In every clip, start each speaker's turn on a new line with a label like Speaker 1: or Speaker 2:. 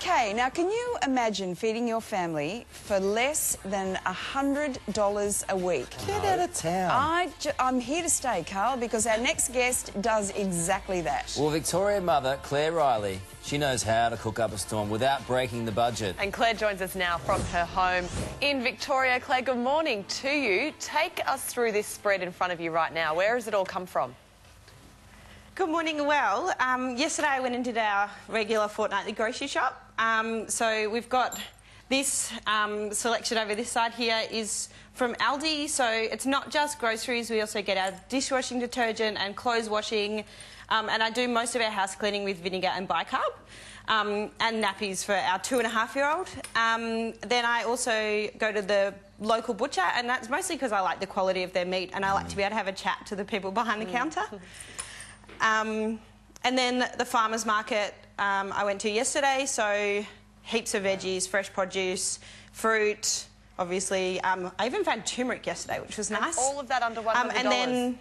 Speaker 1: Okay, now can you imagine feeding your family for less than $100 a week?
Speaker 2: Get out of town.
Speaker 1: I I'm here to stay, Carl, because our next guest does exactly that.
Speaker 3: Well, Victoria mother, Clare Reilly, she knows how to cook up a storm without breaking the budget.
Speaker 4: And Clare joins us now from her home in Victoria. Clare, good morning to you. Take us through this spread in front of you right now. Where has it all come from?
Speaker 5: Good morning. Well, um, yesterday I went and did our regular fortnightly grocery shop. Um, so we've got this um, selection over this side here is from Aldi. So it's not just groceries. We also get our dishwashing detergent and clothes washing. Um, and I do most of our house cleaning with vinegar and bicarb. Um, and nappies for our two and a half year old. Um, then I also go to the local butcher, and that's mostly because I like the quality of their meat and I like to be able to have a chat to the people behind the counter. Um, and then the farmers market um, I went to yesterday, so heaps of veggies, fresh produce, fruit, obviously. Um, I even found turmeric yesterday, which was nice.
Speaker 4: All of that under $100.
Speaker 5: Um, and then.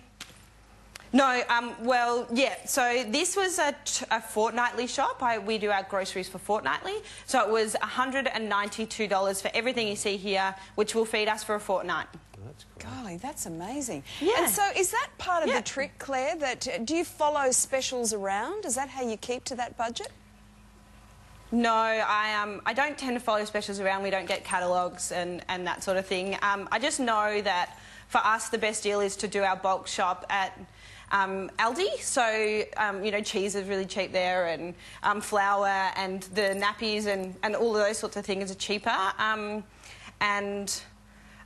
Speaker 5: No, um, well, yeah, so this was a, t- a fortnightly shop. I, we do our groceries for fortnightly. So it was $192 for everything you see here, which will feed us for a fortnight.
Speaker 1: That's Golly, that's amazing.
Speaker 5: Yeah.
Speaker 1: And so is that part of
Speaker 5: Yeah.
Speaker 1: the trick, Clare, that uh, do you follow specials around? Is that how you keep to that budget?
Speaker 5: No, I um, I don't tend to follow specials around. We don't get catalogues and, and that sort of thing. Um, I just know that for us, the best deal is to do our bulk shop at um, Aldi. So, um, you know, cheese is really cheap there, and um, flour and the nappies and, and all of those sorts of things are cheaper. Um, and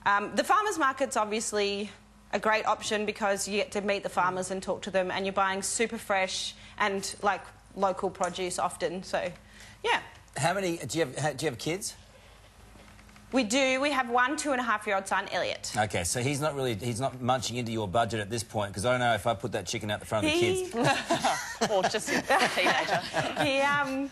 Speaker 5: um, the farmers market's obviously a great option because you get to meet the farmers and talk to them, and you're buying super fresh and like local produce often. So, yeah.
Speaker 3: How many, do you have, do you have kids?
Speaker 5: We do. We have one two and a half year old son, Elliot.
Speaker 3: Okay, so he's not really, he's not munching into your budget at this point, because I don't know if I put that chicken out the front of the
Speaker 5: He,
Speaker 3: kids.
Speaker 4: Or just a teenager.
Speaker 5: he, um,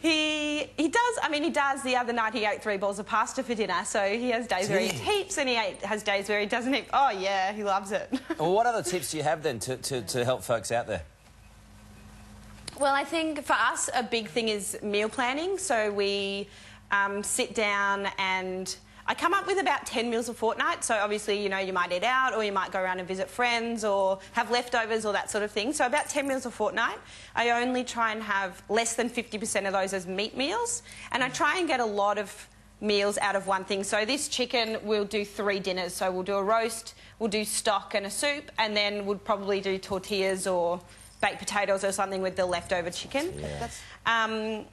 Speaker 5: he, he does. I mean, he does. The other night he ate three bowls of pasta for dinner, so he has days where he eats heaps, and he ate, has days where he doesn't eat. Oh yeah, he loves it.
Speaker 3: Well, what other tips do you have then to, to, to help folks out there?
Speaker 5: Well, I think for us, a big thing is meal planning. So we um, sit down and I come up with about 10 meals a fortnight. So obviously, you know, you might eat out or you might go around and visit friends or have leftovers or that sort of thing. So about 10 meals a fortnight. I only try and have less than 50% of those as meat meals. And I try and get a lot of meals out of one thing. So this chicken, we'll do three dinners. So we'll do a roast, we'll do stock and a soup, and then we'll probably do tortillas or baked potatoes or something with the leftover chicken. Um,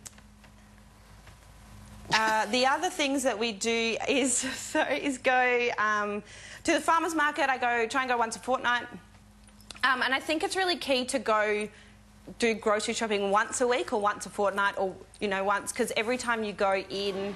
Speaker 5: uh, the other things that we do is so is go um, to the farmers market. I go try and go once a fortnight, um, and I think it's really key to go do grocery shopping once a week or once a fortnight or you know once because every time you go in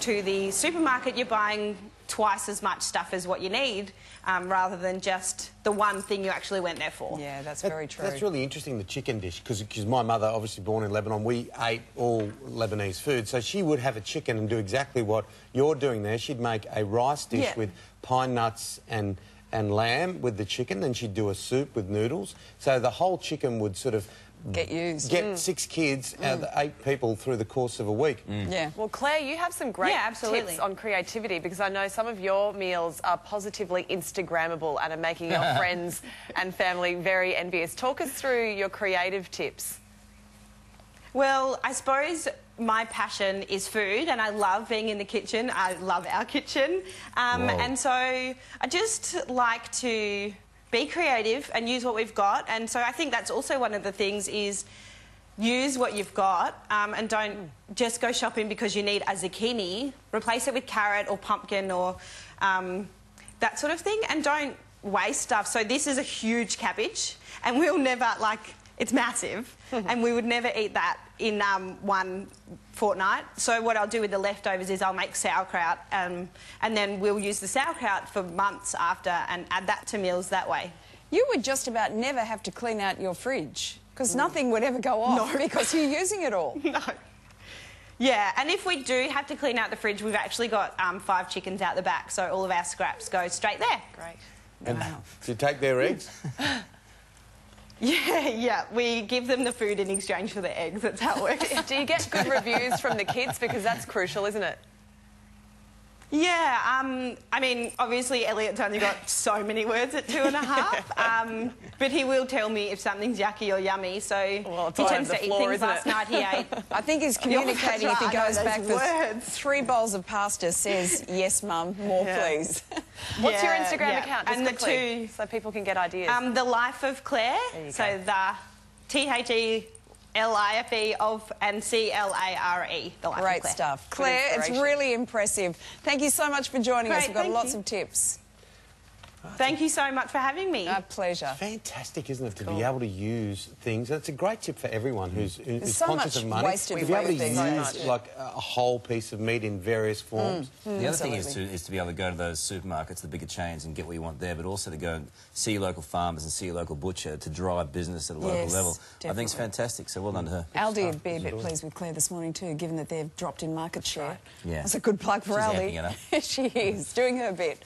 Speaker 5: to the supermarket, you're buying twice as much stuff as what you need, um, rather than just the one thing you actually went there for.
Speaker 1: Yeah, that's
Speaker 2: That-
Speaker 1: very true.
Speaker 2: That's really interesting, the chicken dish, because my mother, obviously born in Lebanon, we ate all Lebanese food. So she would have a chicken and do exactly what you're doing there. She'd make a rice dish
Speaker 5: Yeah.
Speaker 2: with pine nuts and, and lamb with the chicken, then she'd do a soup with noodles. So the whole chicken would sort of
Speaker 1: Get used.
Speaker 2: get mm. six kids out of mm. eight people through the course of a week. Mm.
Speaker 1: Yeah.
Speaker 4: Well, Clare, you have some great
Speaker 5: Yeah, absolutely.
Speaker 4: tips on creativity because I know some of your meals are positively Instagrammable and are making your friends and family very envious. Talk us through your creative tips.
Speaker 5: Well, I suppose my passion is food, and I love being in the kitchen. I love our kitchen, um, and so I just like to be creative and use what we've got. And so I think that's also one of the things is use what you've got um, and don't just go shopping because you need a zucchini. Replace it with carrot or pumpkin or um, that sort of thing, and don't waste stuff. So this is a huge cabbage, and we'll never like it's massive, and we would never eat that in um, one fortnight. So what I'll do with the leftovers is I'll make sauerkraut, um, and then we'll use the sauerkraut for months after and add that to meals that way.
Speaker 1: You would just about never have to clean out your fridge because nothing would ever go off
Speaker 5: No.
Speaker 1: because you're using it all.
Speaker 5: No. Yeah, and if we do have to clean out the fridge, we've actually got um, five chickens out the back, so all of our scraps go straight there.
Speaker 4: Great.
Speaker 2: And do you take their eggs?
Speaker 5: Yeah, yeah. We give them the food in exchange for the eggs. That's how it works.
Speaker 4: Do you get good reviews from the kids? Because that's crucial, isn't it?
Speaker 5: Yeah, um, I mean, obviously Elliot's only got so many words at two and a half, um, but he will tell me if something's yucky or yummy. So
Speaker 4: Well,
Speaker 5: he tends to
Speaker 4: the
Speaker 5: eat things. Last
Speaker 4: it?
Speaker 5: night he ate.
Speaker 1: I think he's communicating if he
Speaker 5: that's right, I
Speaker 1: goes back
Speaker 5: those
Speaker 1: for three bowls of pasta, says, yes, mum, more
Speaker 4: Yeah.
Speaker 1: please.
Speaker 4: What's your Instagram
Speaker 5: yeah.
Speaker 4: account? Just
Speaker 5: And the two-
Speaker 4: so people can get ideas.
Speaker 5: Um, the life of
Speaker 4: Clare.
Speaker 5: So the T H E L I F E of and C L A R E. The life of
Speaker 1: Great
Speaker 5: Clare.
Speaker 1: stuff. Clare, it's really impressive. Thank you so much for joining us. We've got lots
Speaker 5: you.
Speaker 1: of tips.
Speaker 5: Thank you so much for having me.
Speaker 1: A pleasure.
Speaker 2: Fantastic, isn't it, to be able to use things? It's a great tip for everyone who's, who's
Speaker 1: so
Speaker 2: conscious
Speaker 1: much
Speaker 2: of money.
Speaker 1: wasted
Speaker 2: to be able to
Speaker 1: food
Speaker 2: use
Speaker 1: days.
Speaker 2: like a whole piece of meat in various mm. forms.
Speaker 3: Mm, the other thing is to, is to be able to go to those supermarkets, the bigger chains, and get what you want there, but also to go and see your local farmers and see your local butcher to drive business at a local
Speaker 1: Yes,
Speaker 3: level. I think it's fantastic, so well done to her.
Speaker 1: Aldi would be a bit pleased with Clare this morning too, given that they've dropped in market share.
Speaker 3: Yeah.
Speaker 1: That's a good plug for
Speaker 3: She's
Speaker 1: Aldi.
Speaker 3: amping
Speaker 1: she is doing her bit.